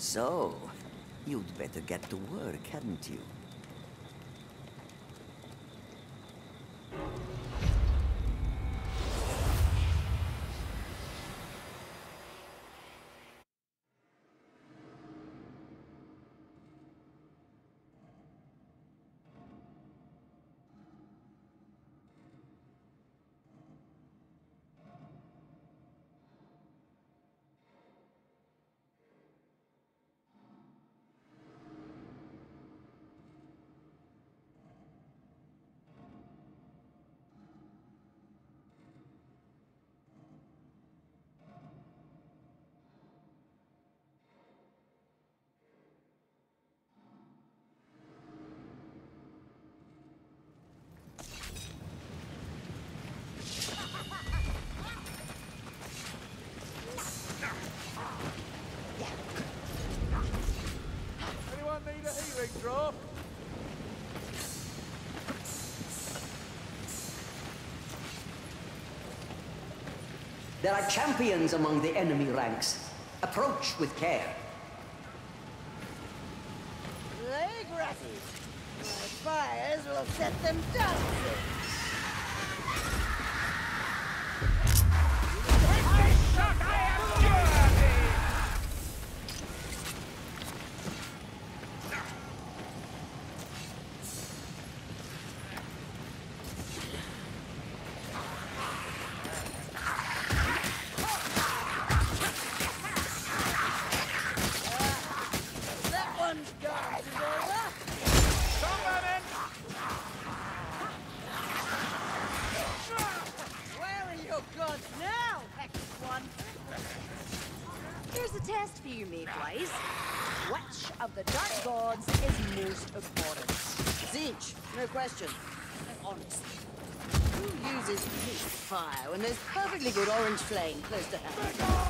So, you'd better get to work, hadn't you? There are champions among the enemy ranks. Approach with care. Plague ratties! My fires will set them dancing! Here's a test for you, Mayflies. Which of the dark gods is most important? Tzeentch, no question. Honestly. Who uses pink fire when there's perfectly good orange flame close to hand?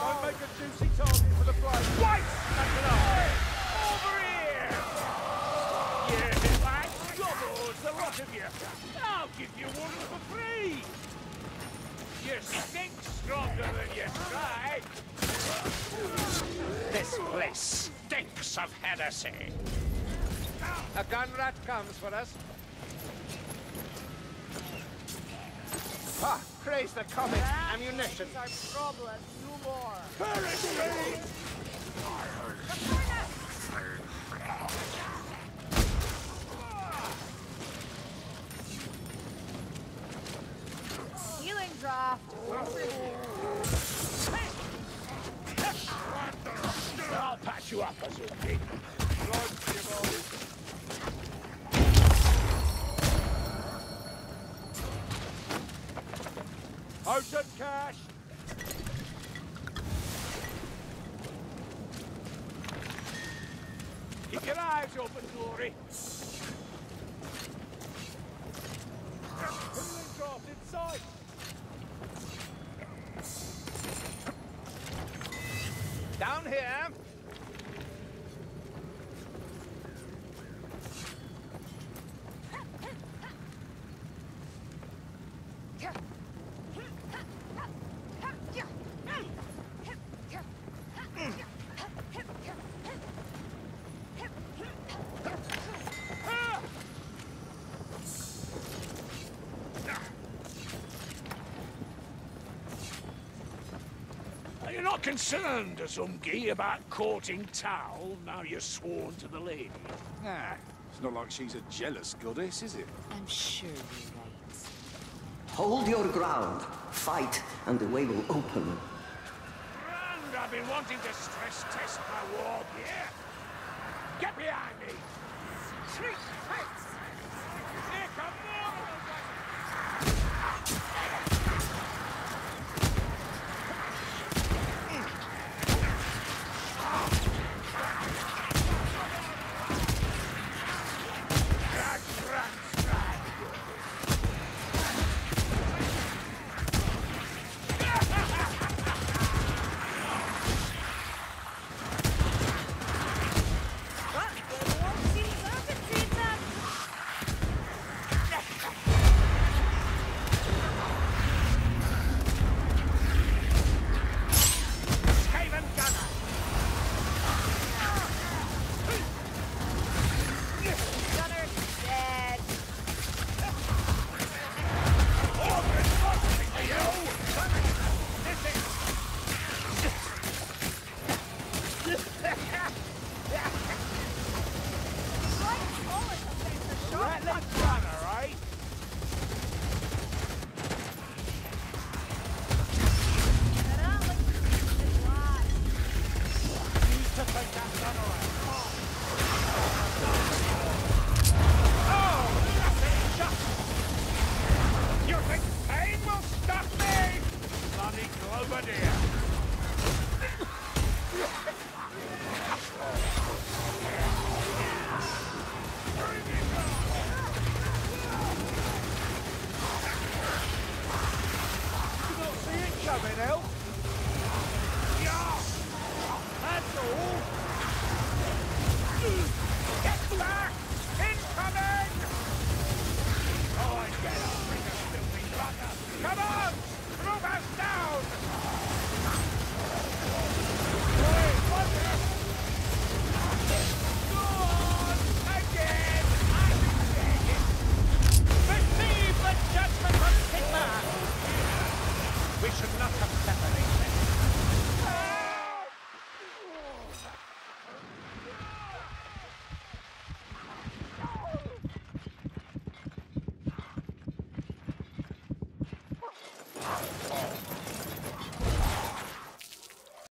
Make a juicy target for the! White! That's enough! Over here! Lot of you! I'll give you water for free! You stink stronger than you try! This place stinks of heresy! A gun rat comes for us. Ha! Praise the comet ammunition. Our problem, no more. Penetrate! Healing draft. I'll patch you up, Azuki. Ocean cash! Keep your eyes open, Glory. Healing draft in sight. Down here. Are you not concerned, Azumgi, about courting Taal now you're sworn to the lady? Nah, it's not like she's a jealous goddess, is it? I'm sure you're right. Hold your ground. Fight, and the way will open. Grand, I've been wanting to stress test my war gear. Get behind me! Shriek fights! You don't